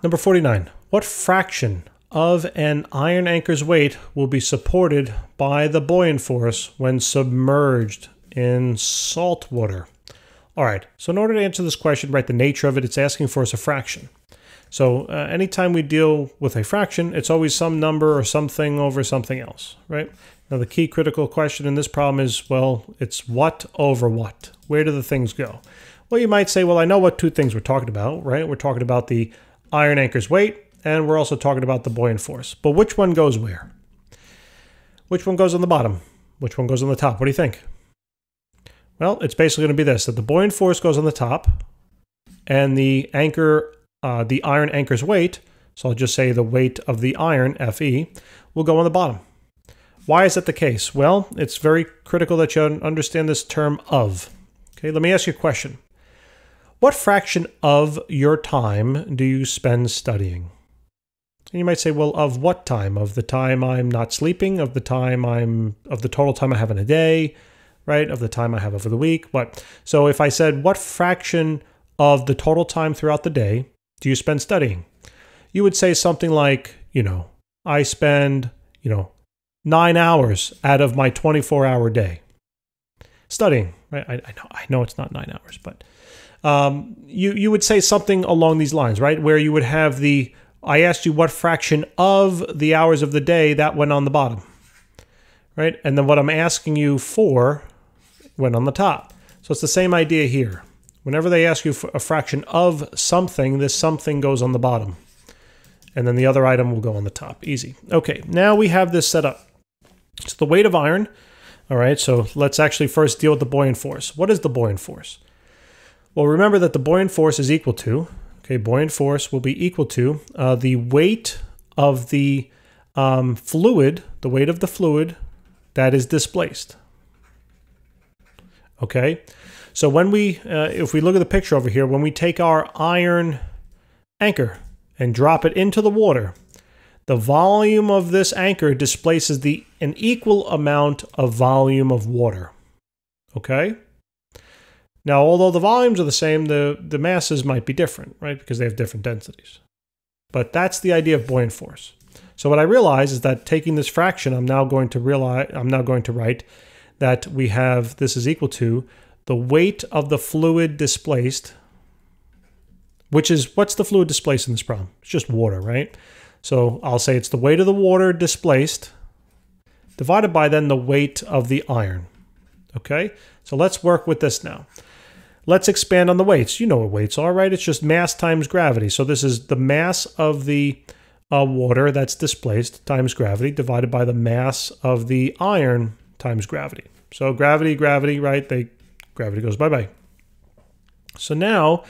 Number 49. What fraction of an iron anchor's weight will be supported by the buoyant force when submerged in salt water? All right, so in order to answer this question, right, the nature of it, it's asking for us a fraction. So uh, anytime we deal with a fraction, it's always some number or something over something else, right? Now the key critical question in this problem is, well, it's what over what? Where do the things go? Well, you might say, well, I know what two things we're talking about, right? We're talking about the iron anchor's weight, and we're also talking about the buoyant force. But which one goes where? Which one goes on the bottom? Which one goes on the top? What do you think? Well, it's basically going to be this, that the buoyant force goes on the top, and the anchor, uh, the iron anchor's weight, so I'll just say the weight of the iron, Fe, will go on the bottom. Why is that the case? Well, it's very critical that you understand this term of. Okay, let me ask you a question. What fraction of your time do you spend studying? And you might say, well, of what time? Of the time I'm not sleeping, of the time I'm of the total time I have in a day, right? Of the time I have over the week. What? So if I said, what fraction of the total time throughout the day do you spend studying? You would say something like, you know, I spend, you know, nine hours out of my 24 hour day studying, right? I, I, know, I know it's not nine hours, but um, you, you would say something along these lines, right? Where you would have the, I asked you what fraction of the hours of the day that went on the bottom, right? And then what I'm asking you for went on the top. So it's the same idea here. Whenever they ask you for a fraction of something, this something goes on the bottom. And then the other item will go on the top. Easy. Okay, now we have this set up. So the weight of iron. All right, so let's actually first deal with the buoyant force. What is the buoyant force? Well, remember that the buoyant force is equal to, okay, buoyant force will be equal to uh, the weight of the um, fluid, the weight of the fluid that is displaced. Okay, so when we, uh, if we look at the picture over here, when we take our iron anchor and drop it into the water, the volume of this anchor displaces the an equal amount of volume of water. Okay? Now, although the volumes are the same, the, the masses might be different, right? Because they have different densities. But that's the idea of buoyant force. So what I realize is that taking this fraction, I'm now going to realize I'm now going to write that we have this is equal to the weight of the fluid displaced, which is what's the fluid displaced in this problem? It's just water, right? So I'll say it's the weight of the water displaced divided by then the weight of the iron. Okay, so let's work with this now. Let's expand on the weights. You know what weights are, right? It's just mass times gravity. So this is the mass of the uh, water that's displaced times gravity divided by the mass of the iron times gravity. So gravity, gravity, right? They gravity goes bye-bye. So now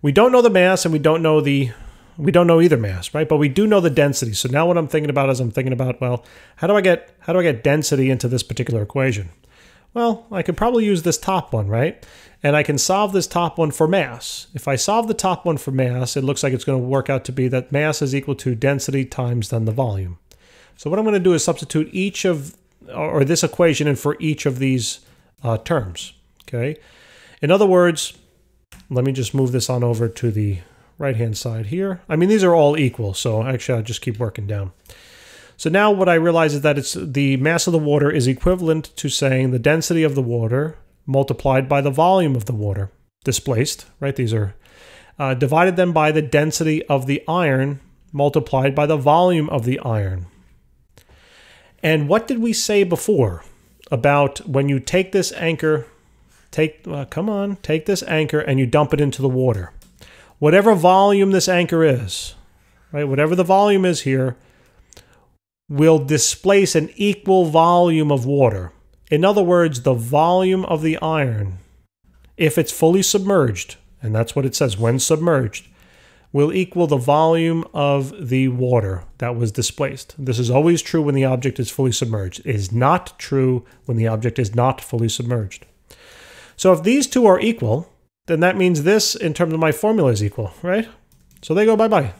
we don't know the mass and we don't know the we don't know either mass, right? But we do know the density. So now what I'm thinking about is I'm thinking about, well, how do I get how do I get density into this particular equation? Well, I could probably use this top one, right? And I can solve this top one for mass. If I solve the top one for mass, it looks like it's going to work out to be that mass is equal to density times then the volume. So what I'm going to do is substitute each of, or this equation in for each of these uh, terms, okay? In other words, let me just move this on over to the right-hand side here. I mean, these are all equal, so actually I'll just keep working down. So now what I realize is that it's the mass of the water is equivalent to saying the density of the water multiplied by the volume of the water displaced, right? These are uh, divided then by the density of the iron multiplied by the volume of the iron. And what did we say before about when you take this anchor, take, uh, come on, take this anchor and you dump it into the water? Whatever volume this anchor is, right, whatever the volume is here, will displace an equal volume of water. In other words, the volume of the iron, if it's fully submerged, and that's what it says, when submerged, will equal the volume of the water that was displaced. This is always true when the object is fully submerged. It is not true when the object is not fully submerged. So if these two are equal, then that means this in terms of my formula is equal, right? So they go bye-bye.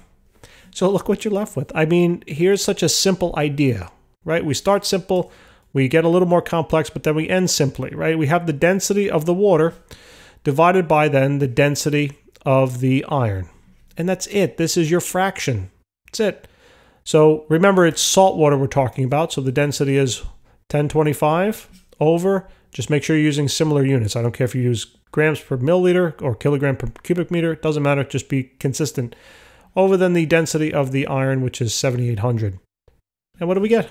So look what you're left with. I mean, here's such a simple idea, right? We start simple, we get a little more complex, but then we end simply, right? We have the density of the water divided by then the density of the iron. And that's it. This is your fraction. That's it. So remember, it's salt water we're talking about. So the density is 1025 over. Just make sure you're using similar units. I don't care if you use grams per milliliter or kilogram per cubic meter. It doesn't matter. Just be consistent. Over then the density of the iron, which is 7800. And what do we get?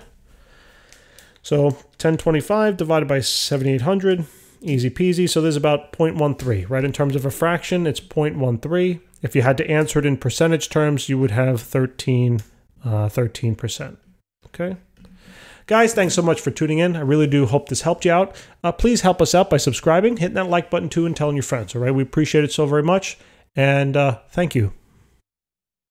So 1025 divided by 7800 easy peasy. So there's about 0.13, right? In terms of a fraction, it's 0.13. If you had to answer it in percentage terms, you would have 13, uh, 13%. Okay. Guys, thanks so much for tuning in. I really do hope this helped you out. Uh, please help us out by subscribing, hitting that like button too, and telling your friends. All right. We appreciate it so very much. And uh, thank you.